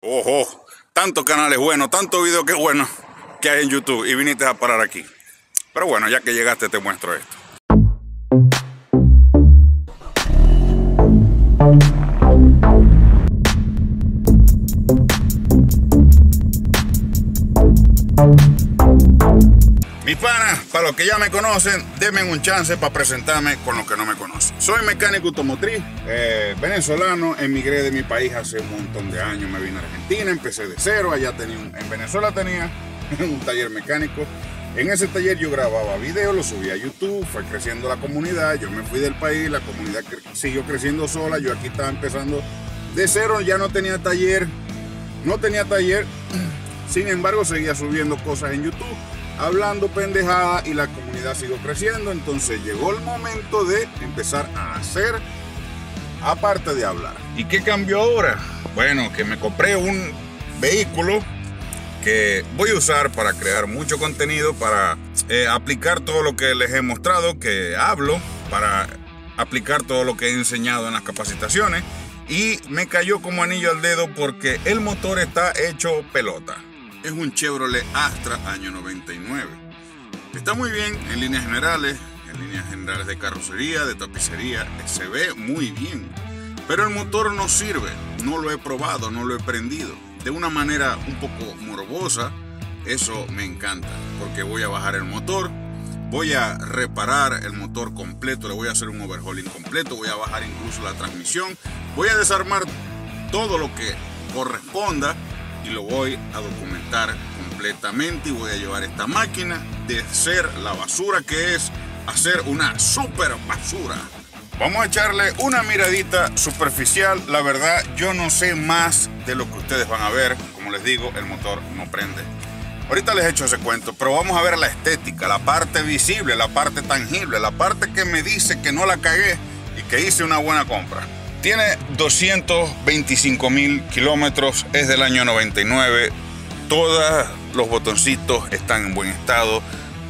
Ojo, tantos canales buenos, tantos videos que bueno que hay en YouTube y viniste a parar aquí. Pero bueno, ya que llegaste te muestro esto. Los que ya me conocen, denme un chance para presentarme con los que no me conocen. Soy mecánico automotriz, eh, venezolano, emigré de mi país hace un montón de años, me vine a Argentina, empecé de cero, allá tenía en Venezuela tenía un taller mecánico. En ese taller yo grababa videos, lo subía a YouTube, fue creciendo la comunidad, yo me fui del país, la comunidad siguió creciendo sola, yo aquí estaba empezando de cero, ya no tenía taller, no tenía taller, sin embargo seguía subiendo cosas en YouTube hablando pendejada y la comunidad siguió creciendo. Entonces llegó el momento de empezar a hacer aparte de hablar. ¿Y qué cambió ahora? Bueno, que me compré un vehículo que voy a usar para crear mucho contenido, para eh, aplicar todo lo que les he mostrado, que hablo, para aplicar todo lo que he enseñado en las capacitaciones. Y me cayó como anillo al dedo porque el motor está hecho pelota es un Chevrolet Astra año 99. Está muy bien en líneas generales, en líneas generales de carrocería, de tapicería, se ve muy bien. Pero el motor no sirve, no lo he probado, no lo he prendido. De una manera un poco morbosa, eso me encanta, porque voy a bajar el motor, voy a reparar el motor completo, le voy a hacer un overhauling completo, voy a bajar incluso la transmisión, voy a desarmar todo lo que corresponda y lo voy a documentar completamente y voy a llevar esta máquina de ser la basura que es a ser una super basura. Vamos a echarle una miradita superficial. La verdad, yo no sé más de lo que ustedes van a ver. Como les digo, el motor no prende. Ahorita les echo ese cuento, pero vamos a ver la estética, la parte visible, la parte tangible, la parte que me dice que no la cagué y que hice una buena compra. Tiene 225 mil kilómetros, es del año 99. Todos los botoncitos están en buen estado.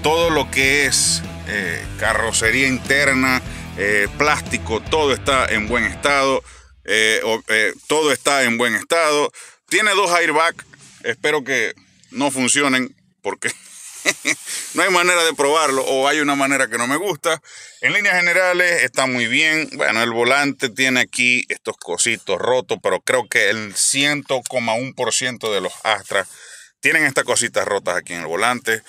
Todo lo que es eh, carrocería interna, eh, plástico, todo está en buen estado. Eh, todo está en buen estado. Tiene dos airbags. Espero que no funcionen porque no hay manera de probarlo o hay una manera que no me gusta. En líneas generales está muy bien. Bueno, el volante tiene aquí estos cositos rotos, pero creo que el 100,1% de los Astra tienen estas cositas rotas aquí en el volante.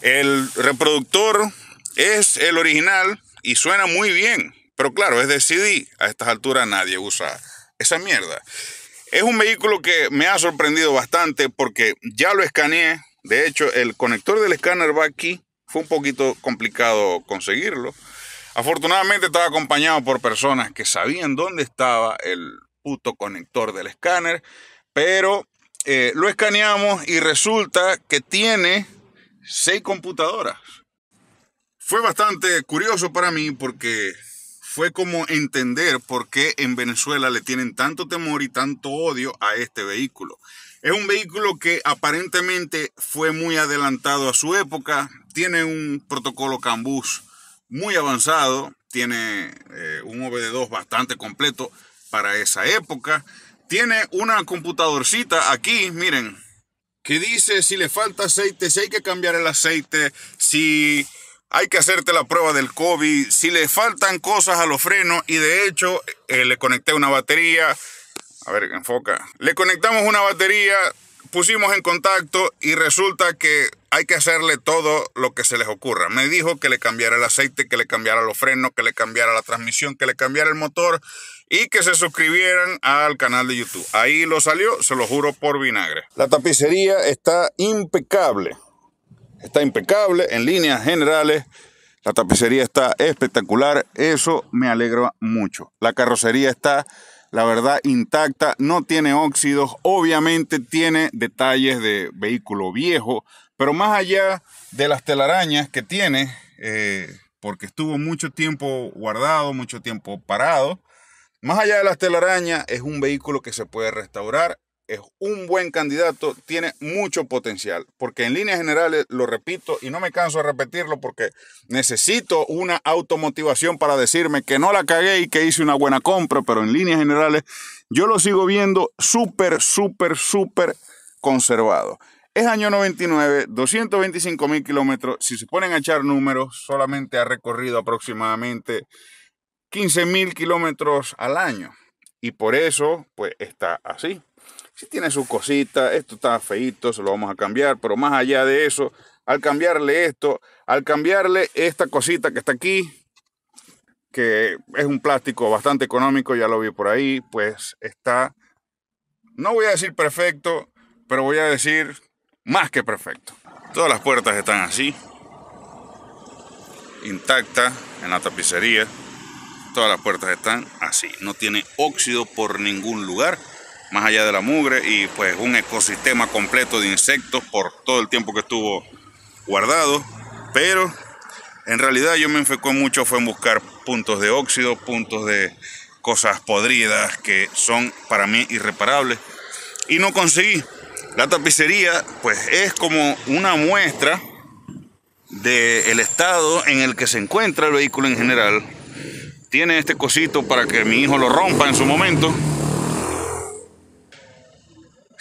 El reproductor es el original y suena muy bien. Pero claro, es de CD. A estas alturas nadie usa esa mierda. Es un vehículo que me ha sorprendido bastante porque ya lo escaneé de hecho, el conector del escáner va aquí. Fue un poquito complicado conseguirlo. Afortunadamente estaba acompañado por personas que sabían dónde estaba el puto conector del escáner. Pero eh, lo escaneamos y resulta que tiene seis computadoras. Fue bastante curioso para mí porque fue como entender por qué en Venezuela le tienen tanto temor y tanto odio a este vehículo. Es un vehículo que aparentemente fue muy adelantado a su época, tiene un protocolo CAN-BUS muy avanzado, tiene eh, un OBD2 bastante completo para esa época, tiene una computadorcita aquí, miren, que dice si le falta aceite, si hay que cambiar el aceite, si hay que hacerte la prueba del COVID, si le faltan cosas a los frenos y de hecho eh, le conecté una batería, a ver, enfoca. Le conectamos una batería, pusimos en contacto y resulta que hay que hacerle todo lo que se les ocurra. Me dijo que le cambiara el aceite, que le cambiara los frenos, que le cambiara la transmisión, que le cambiara el motor y que se suscribieran al canal de YouTube. Ahí lo salió, se lo juro por vinagre. La tapicería está impecable. Está impecable en líneas generales. La tapicería está espectacular. Eso me alegra mucho. La carrocería está la verdad intacta, no tiene óxidos, obviamente tiene detalles de vehículo viejo, pero más allá de las telarañas que tiene, eh, porque estuvo mucho tiempo guardado, mucho tiempo parado, más allá de las telarañas, es un vehículo que se puede restaurar es un buen candidato, tiene mucho potencial, porque en líneas generales, lo repito y no me canso de repetirlo porque necesito una automotivación para decirme que no la cagué y que hice una buena compra, pero en líneas generales yo lo sigo viendo súper, súper, súper conservado. Es año 99, 225 mil kilómetros. Si se ponen a echar números, solamente ha recorrido aproximadamente 15 mil kilómetros al año. Y por eso, pues está así. Si tiene su cosita, esto está feito, se lo vamos a cambiar, pero más allá de eso, al cambiarle esto, al cambiarle esta cosita que está aquí, que es un plástico bastante económico, ya lo vi por ahí, pues está, no voy a decir perfecto, pero voy a decir más que perfecto. Todas las puertas están así, intactas en la tapicería. Todas las puertas están así, no tiene óxido por ningún lugar, más allá de la mugre y pues un ecosistema completo de insectos por todo el tiempo que estuvo guardado. Pero en realidad yo me enfocé mucho fue en buscar puntos de óxido, puntos de cosas podridas que son para mí irreparables y no conseguí. La tapicería pues es como una muestra del estado en el que se encuentra el vehículo en general. Tiene este cosito para que mi hijo lo rompa en su momento.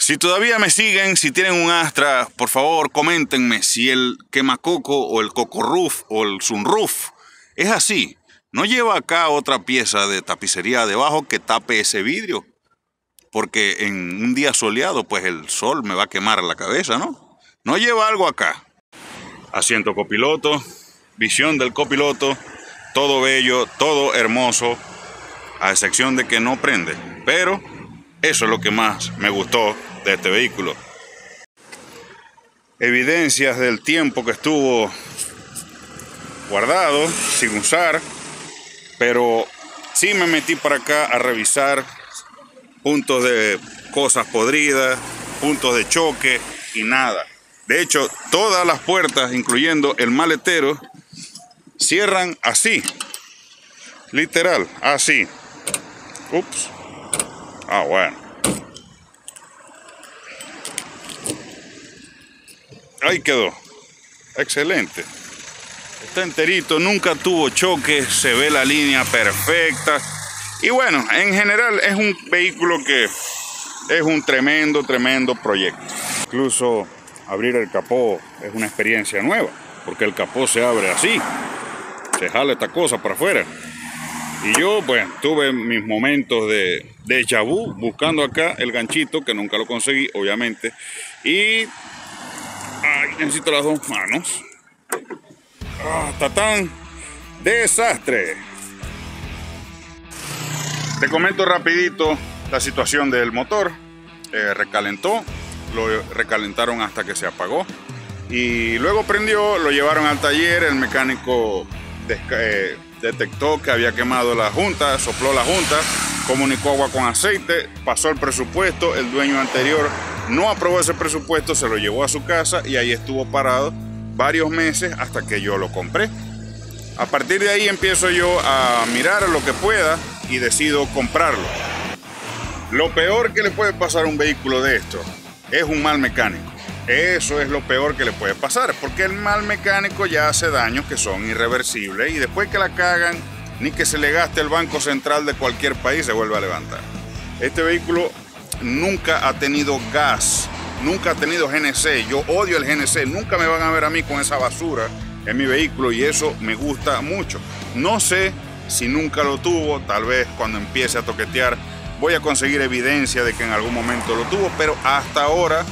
Si todavía me siguen, si tienen un Astra, por favor coméntenme si el quemacoco o el coco roof o el sunroof es así. No lleva acá otra pieza de tapicería debajo que tape ese vidrio porque en un día soleado, pues el sol me va a quemar la cabeza, ¿no? No lleva algo acá. Asiento copiloto, visión del copiloto, todo bello, todo hermoso, a excepción de que no prende. Pero eso es lo que más me gustó de este vehículo. Evidencias del tiempo que estuvo guardado, sin usar, pero sí me metí para acá a revisar puntos de cosas podridas, puntos de choque y nada. De hecho, todas las puertas, incluyendo el maletero, cierran así. Literal, así. Ups. Ah, bueno. Ahí quedó. Excelente. Está enterito, nunca tuvo choque, se ve la línea perfecta. Y bueno, en general es un vehículo que es un tremendo, tremendo proyecto. Incluso abrir el capó es una experiencia nueva, porque el capó se abre así, se jala esta cosa para afuera. Y yo, pues, tuve mis momentos de, de buscando acá el ganchito, que nunca lo conseguí, obviamente. Y necesito las dos manos. Ah, tan desastre. Te comento rapidito la situación del motor. Eh, recalentó, lo recalentaron hasta que se apagó. Y luego prendió, lo llevaron al taller, el mecánico eh, detectó que había quemado la junta, sopló la junta, comunicó agua con aceite, pasó el presupuesto, el dueño anterior no aprobó ese presupuesto, se lo llevó a su casa y ahí estuvo parado varios meses hasta que yo lo compré. A partir de ahí empiezo yo a mirar lo que pueda y decido comprarlo. Lo peor que le puede pasar a un vehículo de esto es un mal mecánico. Eso es lo peor que le puede pasar, porque el mal mecánico ya hace daños que son irreversibles y después que la cagan, ni que se le gaste el Banco Central de cualquier país se vuelve a levantar. Este vehículo nunca ha tenido gas, nunca ha tenido GNC. Yo odio el GNC, nunca me van a ver a mí con esa basura en mi vehículo y eso me gusta mucho. No sé si nunca lo tuvo, tal vez cuando empiece a toquetear voy a conseguir evidencia de que en algún momento lo tuvo, pero hasta ahora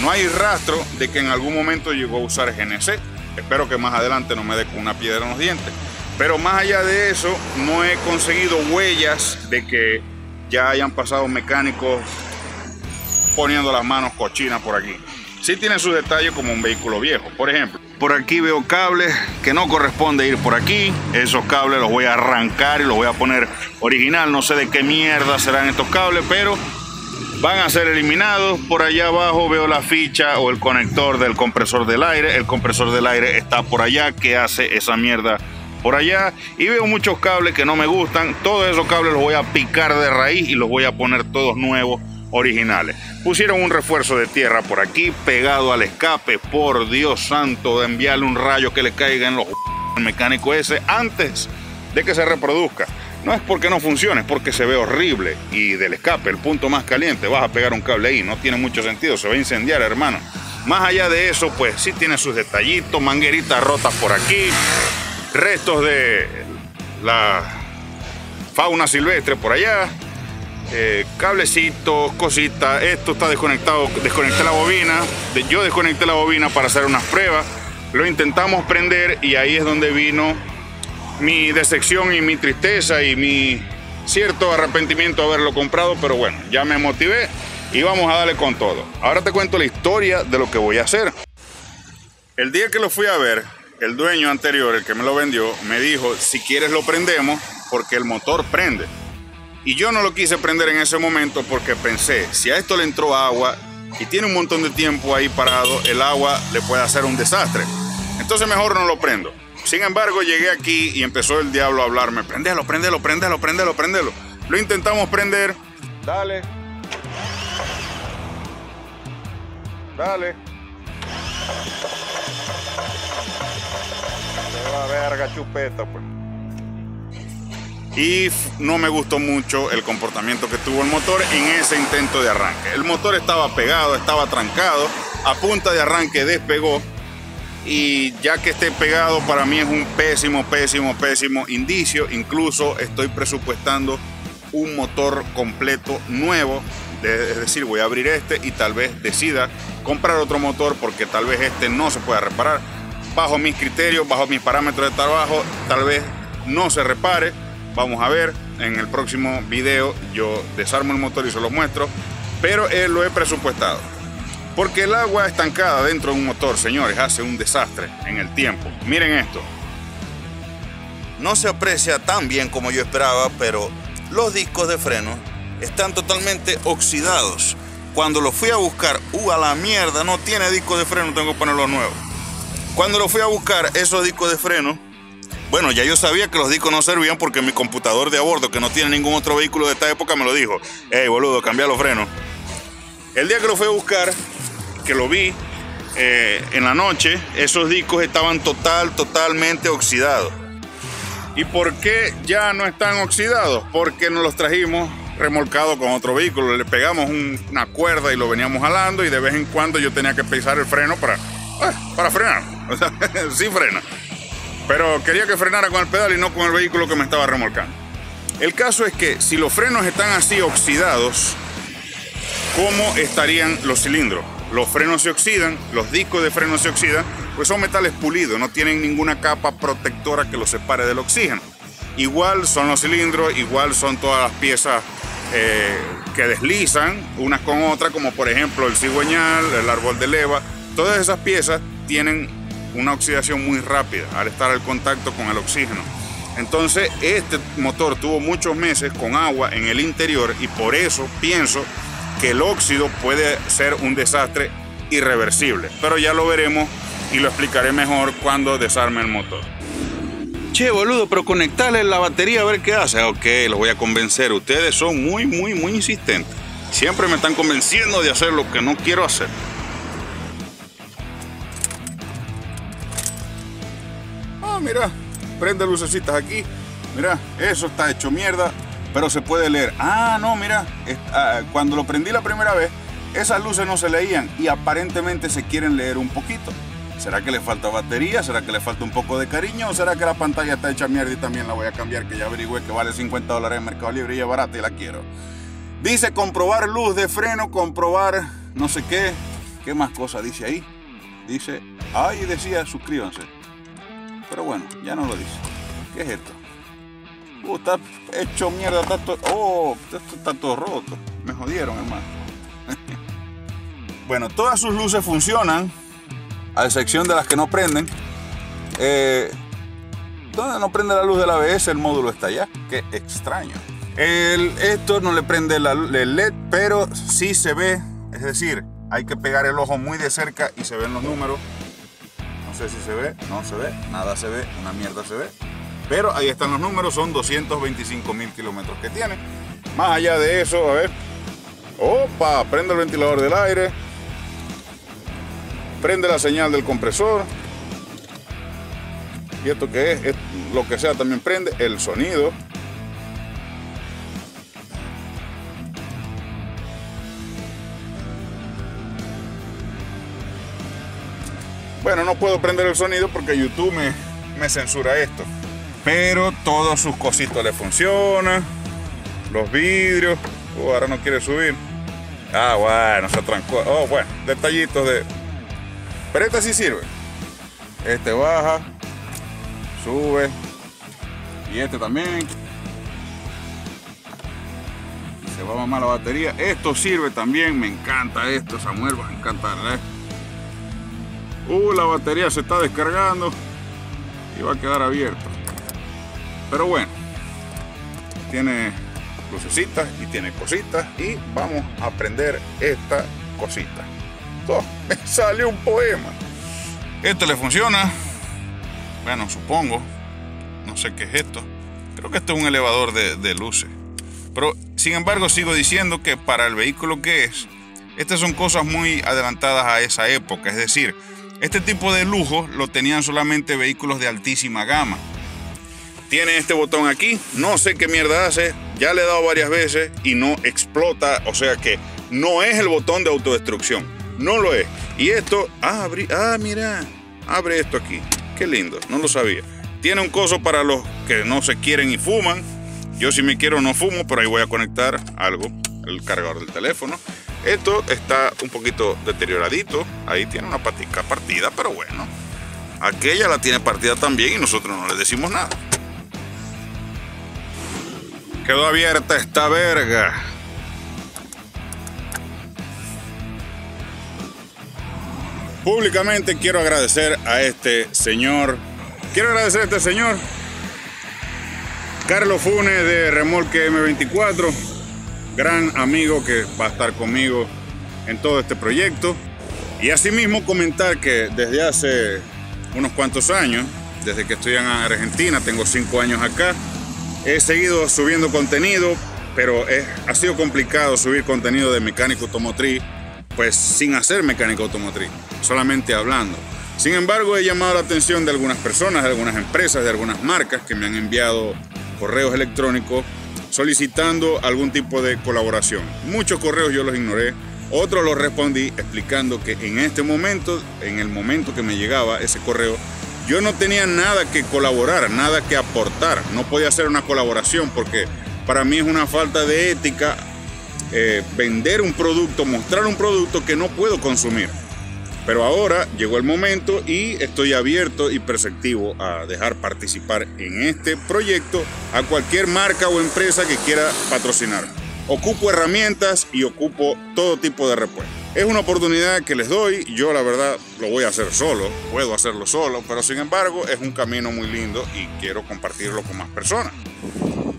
no hay rastro de que en algún momento llegó a usar GNC. Espero que más adelante no me dé con una piedra en los dientes. Pero más allá de eso, no he conseguido huellas de que ya hayan pasado mecánicos poniendo las manos cochinas por aquí. Sí tiene sus detalles como un vehículo viejo. Por ejemplo, por aquí veo cables que no corresponde ir por aquí. Esos cables los voy a arrancar y los voy a poner original. No sé de qué mierda serán estos cables, pero van a ser eliminados. Por allá abajo veo la ficha o el conector del compresor del aire. El compresor del aire está por allá. que hace esa mierda por allá? Y veo muchos cables que no me gustan. Todos esos cables los voy a picar de raíz y los voy a poner todos nuevos originales. Pusieron un refuerzo de tierra por aquí, pegado al escape. Por Dios santo, de enviarle un rayo que le caiga en los al mecánico ese antes de que se reproduzca. No es porque no funcione, es porque se ve horrible. Y del escape, el punto más caliente, vas a pegar un cable ahí. No tiene mucho sentido, se va a incendiar, hermano. Más allá de eso, pues sí tiene sus detallitos, mangueritas rotas por aquí, restos de la fauna silvestre por allá, eh, cablecitos, cositas. Esto está desconectado, desconecté la bobina. Yo desconecté la bobina para hacer unas pruebas. Lo intentamos prender y ahí es donde vino mi decepción y mi tristeza y mi cierto arrepentimiento de haberlo comprado, pero bueno, ya me motivé y vamos a darle con todo. Ahora te cuento la historia de lo que voy a hacer. El día que lo fui a ver, el dueño anterior, el que me lo vendió, me dijo, si quieres lo prendemos porque el motor prende. Y yo no lo quise prender en ese momento porque pensé, si a esto le entró agua y tiene un montón de tiempo ahí parado, el agua le puede hacer un desastre. Entonces mejor no lo prendo. Sin embargo, llegué aquí y empezó el diablo a hablarme. Prendelo, prendelo, prendelo, prendelo, prendelo. Lo intentamos prender. Dale. Dale. Va verga chupeta, pues. Y no me gustó mucho el comportamiento que tuvo el motor en ese intento de arranque. El motor estaba pegado, estaba trancado, a punta de arranque despegó y ya que esté pegado para mí es un pésimo, pésimo, pésimo indicio. Incluso estoy presupuestando un motor completo nuevo. Es decir, voy a abrir este y tal vez decida comprar otro motor porque tal vez este no se pueda reparar. Bajo mis criterios, bajo mis parámetros de trabajo, tal vez no se repare. Vamos a ver, en el próximo video yo desarmo el motor y se lo muestro, pero él lo he presupuestado. Porque el agua estancada dentro de un motor, señores, hace un desastre en el tiempo. Miren esto. No se aprecia tan bien como yo esperaba, pero los discos de freno están totalmente oxidados. Cuando los fui a buscar, ¡uh, a la mierda! No tiene disco de freno, tengo que ponerlo nuevo. Cuando lo fui a buscar, esos discos de freno, bueno, ya yo sabía que los discos no servían porque mi computador de a bordo, que no tiene ningún otro vehículo de esta época, me lo dijo. Hey, boludo, cambia los frenos. El día que lo fui a buscar, que lo vi eh, en la noche, esos discos estaban total, totalmente oxidados. ¿Y por qué ya no están oxidados? Porque nos los trajimos remolcados con otro vehículo. Le pegamos una cuerda y lo veníamos jalando y de vez en cuando yo tenía que pisar el freno para, eh, para frenar. Sí frena. Pero quería que frenara con el pedal y no con el vehículo que me estaba remolcando. El caso es que si los frenos están así oxidados, ¿cómo estarían los cilindros? los frenos se oxidan, los discos de freno se oxidan, pues son metales pulidos, no tienen ninguna capa protectora que los separe del oxígeno. Igual son los cilindros, igual son todas las piezas eh, que deslizan unas con otras, como por ejemplo el cigüeñal, el árbol de leva. Todas esas piezas tienen una oxidación muy rápida al estar al contacto con el oxígeno. Entonces este motor tuvo muchos meses con agua en el interior y por eso pienso que el óxido puede ser un desastre irreversible. Pero ya lo veremos y lo explicaré mejor cuando desarme el motor. Che, boludo, pero conectarle la batería a ver qué hace. Ok, los voy a convencer. Ustedes son muy, muy, muy insistentes. Siempre me están convenciendo de hacer lo que no quiero hacer. Mira, prende lucecitas aquí. Mira, eso está hecho mierda pero se puede leer. Ah, no, mira, ah, cuando lo prendí la primera vez, esas luces no se leían y aparentemente se quieren leer un poquito. ¿Será que le falta batería? ¿Será que le falta un poco de cariño? ¿O será que la pantalla está hecha mierda y también la voy a cambiar? Que ya averigüé que vale 50 dólares en Mercado Libre y es barata y la quiero. Dice comprobar luz de freno, comprobar no sé qué. ¿Qué más cosa dice ahí? Dice, ay, decía suscríbanse. Pero bueno, ya no lo dice. ¿Qué es esto? Uh, está hecho mierda, está todo, oh, esto está todo roto. Me jodieron, hermano. bueno, todas sus luces funcionan, a excepción de las que no prenden. Eh, donde no prende la luz del ABS, el módulo está allá. Qué extraño. El, esto no le prende el LED, pero sí se ve. Es decir, hay que pegar el ojo muy de cerca y se ven los números. No sé si se ve, no se ve, nada se ve, una mierda se ve. Pero ahí están los números, son 225 mil kilómetros que tiene. Más allá de eso, a ver, Opa, prende el ventilador del aire. Prende la señal del compresor. Y esto que es, lo que sea también prende el sonido. Bueno, no puedo prender el sonido porque YouTube me, me censura esto. Pero todos sus cositos le funcionan. Los vidrios. Oh, ahora no quiere subir. Ah, bueno, se trancó. Oh, bueno, detallitos de. Pero este sí sirve. Este baja, sube. Y este también. Se va a mamar la batería. Esto sirve también. Me encanta esto, Samuel. Va a encantar, ¿eh? Uh, la batería se está descargando. Y va a quedar abierto. Pero bueno. Tiene lucecitas y tiene cositas y vamos a aprender esta cosita. Oh, me salió un poema. Esto le funciona. Bueno, supongo. No sé qué es esto. Creo que esto es un elevador de luces. Pero sin embargo sigo diciendo que para el vehículo que es, estas son cosas muy adelantadas a esa época. Es decir, este tipo de lujo lo tenían solamente vehículos de altísima gama tiene este botón aquí, no sé qué mierda hace, ya le he dado varias veces y no explota, o sea que no es el botón de autodestrucción, no lo es. Y esto, abre, ah, mira, abre esto aquí, qué lindo, no lo sabía. Tiene un coso para los que no se quieren y fuman. Yo si me quiero no fumo, pero ahí voy a conectar algo, el cargador del teléfono. Esto está un poquito deterioradito, ahí tiene una patica partida, pero bueno. Aquella la tiene partida también y nosotros no le decimos nada. Quedó abierta esta verga. Públicamente quiero agradecer a este señor. Quiero agradecer a este señor. Carlos Funes de Remolque M24. Gran amigo que va a estar conmigo en todo este proyecto. Y asimismo comentar que desde hace unos cuantos años, desde que estoy en Argentina, tengo cinco años acá, He seguido subiendo contenido, pero ha sido complicado subir contenido de mecánico automotriz, pues sin hacer mecánico automotriz, solamente hablando. Sin embargo, he llamado la atención de algunas personas, de algunas empresas, de algunas marcas que me han enviado correos electrónicos solicitando algún tipo de colaboración. Muchos correos yo los ignoré, otros los respondí explicando que en este momento, en el momento que me llegaba ese correo, yo no tenía nada que colaborar, nada que aportar. No podía hacer una colaboración porque para mí es una falta de ética eh, vender un producto, mostrar un producto que no puedo consumir. Pero ahora llegó el momento y estoy abierto y perceptivo a dejar participar en este proyecto a cualquier marca o empresa que quiera patrocinar. Ocupo herramientas y ocupo todo tipo de repuestos. Es una oportunidad que les doy, yo la verdad lo voy a hacer solo, puedo hacerlo solo, pero sin embargo es un camino muy lindo y quiero compartirlo con más personas.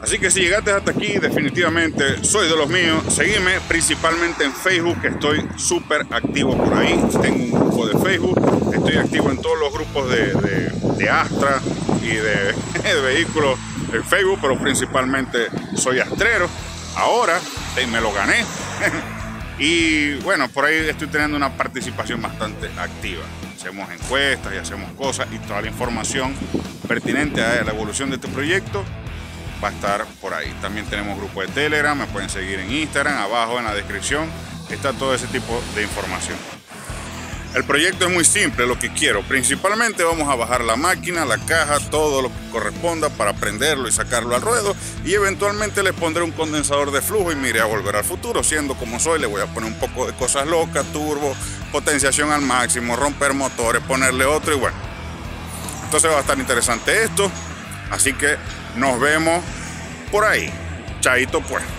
Así que si llegaste hasta aquí, definitivamente soy de los míos. Seguime principalmente en Facebook, que estoy súper activo por ahí. Tengo un grupo de Facebook, estoy activo en todos los grupos de, Astra y de, de vehículos en Facebook, pero principalmente soy astrero. Ahora me lo gané. Y bueno, por ahí estoy teniendo una participación bastante activa. Hacemos encuestas y hacemos cosas y toda la información pertinente a la evolución de este proyecto va a estar por ahí. También tenemos grupo de Telegram, me pueden seguir en Instagram, abajo en la descripción está todo ese tipo de información. El proyecto es muy simple, lo que quiero. Principalmente vamos a bajar la máquina, la caja, todo lo que corresponda para prenderlo y sacarlo al ruedo. Y eventualmente les pondré un condensador de flujo y mire a volver al futuro. Siendo como soy, le voy a poner un poco de cosas locas, turbo, potenciación al máximo, romper motores, ponerle otro y bueno. Entonces va a estar interesante esto. Así que nos vemos por ahí. Chaito pues.